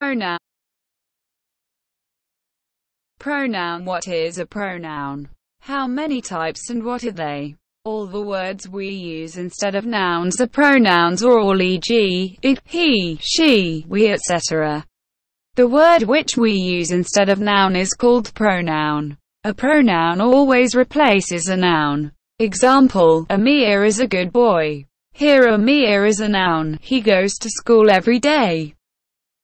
Pronoun Pronoun What is a pronoun? How many types and what are they? All the words we use instead of nouns are pronouns or all e.g., it, he, she, we etc. The word which we use instead of noun is called pronoun. A pronoun always replaces a noun. Example, Amir is a good boy. Here Amir is a noun, he goes to school every day.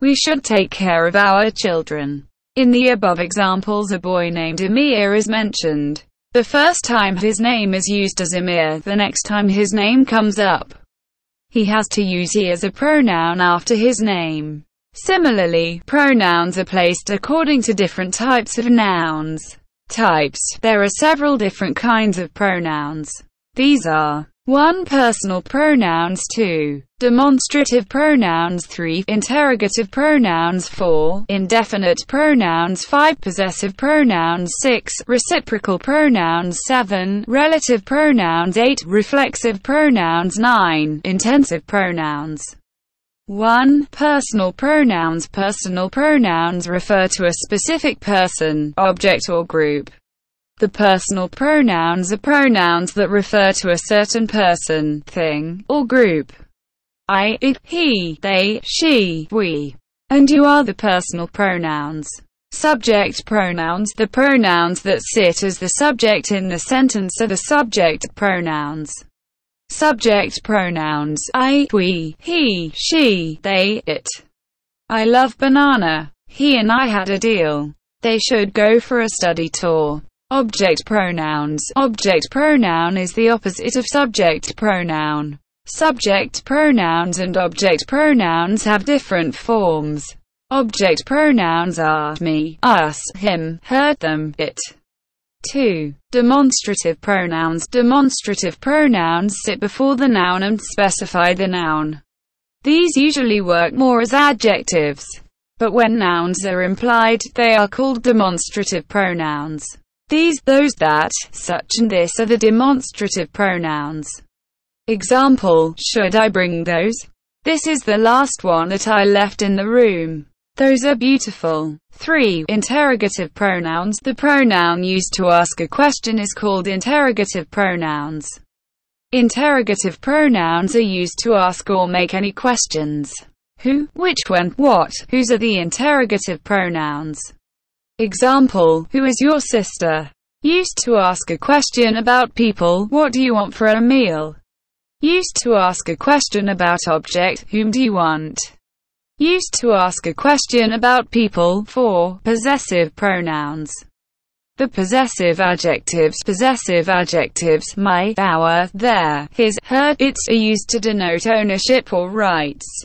We should take care of our children. In the above examples a boy named Amir is mentioned. The first time his name is used as Amir, the next time his name comes up, he has to use he as a pronoun after his name. Similarly, pronouns are placed according to different types of nouns. Types There are several different kinds of pronouns. These are 1. Personal pronouns 2. Demonstrative pronouns 3. Interrogative pronouns 4. Indefinite pronouns 5. Possessive pronouns 6. Reciprocal pronouns 7. Relative pronouns 8. Reflexive pronouns 9. Intensive pronouns 1. Personal pronouns Personal pronouns refer to a specific person, object or group. The personal pronouns are pronouns that refer to a certain person, thing, or group. I, it, he, they, she, we, and you are the personal pronouns. Subject pronouns The pronouns that sit as the subject in the sentence are the subject pronouns. Subject pronouns I, we, he, she, they, it. I love banana. He and I had a deal. They should go for a study tour. Object pronouns. Object pronoun is the opposite of subject pronoun. Subject pronouns and object pronouns have different forms. Object pronouns are me, us, him, her, them, it. 2. Demonstrative pronouns. Demonstrative pronouns sit before the noun and specify the noun. These usually work more as adjectives. But when nouns are implied, they are called demonstrative pronouns. These, those, that, such and this are the demonstrative pronouns. Example, should I bring those? This is the last one that I left in the room. Those are beautiful. 3. Interrogative pronouns. The pronoun used to ask a question is called interrogative pronouns. Interrogative pronouns are used to ask or make any questions. Who, which, when, what, whose are the interrogative pronouns. Example, who is your sister? Used to ask a question about people, what do you want for a meal? Used to ask a question about object, whom do you want? Used to ask a question about people, for possessive pronouns. The possessive adjectives possessive adjectives my, our, their, his, her, its are used to denote ownership or rights.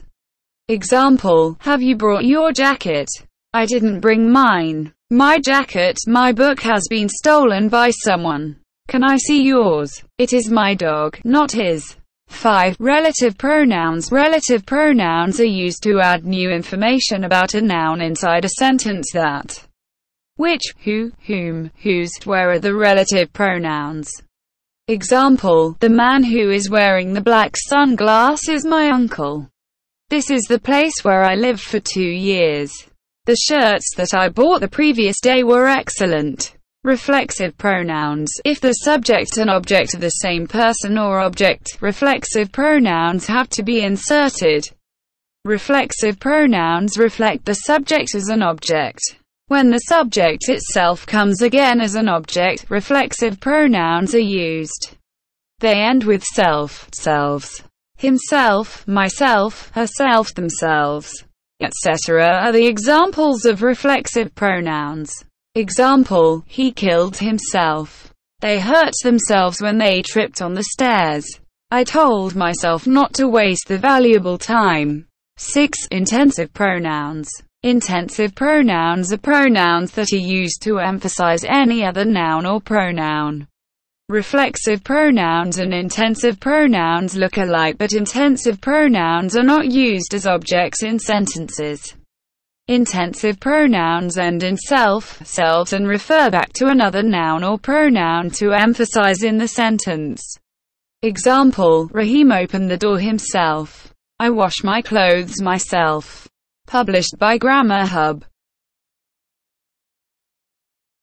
Example, have you brought your jacket? I didn't bring mine. My jacket, my book has been stolen by someone. Can I see yours? It is my dog, not his. 5. Relative pronouns Relative pronouns are used to add new information about a noun inside a sentence that which, who, whom, whose, where are the relative pronouns. Example, the man who is wearing the black sunglasses is my uncle. This is the place where I lived for two years. The shirts that I bought the previous day were excellent. Reflexive pronouns. If the subject and object are the same person or object, reflexive pronouns have to be inserted. Reflexive pronouns reflect the subject as an object. When the subject itself comes again as an object, reflexive pronouns are used. They end with self, selves, himself, myself, herself, themselves etc. are the examples of reflexive pronouns. Example, he killed himself. They hurt themselves when they tripped on the stairs. I told myself not to waste the valuable time. 6. Intensive pronouns. Intensive pronouns are pronouns that are used to emphasize any other noun or pronoun. Reflexive pronouns and intensive pronouns look alike but intensive pronouns are not used as objects in sentences. Intensive pronouns end in self, selves and refer back to another noun or pronoun to emphasize in the sentence. Example, Rahim opened the door himself. I wash my clothes myself. Published by Grammar Hub.